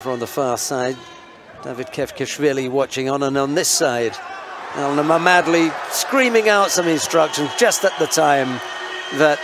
from the far side. David Kefkeshvili watching on and on this side. Elnur Mammadli screaming out some instructions just at the time that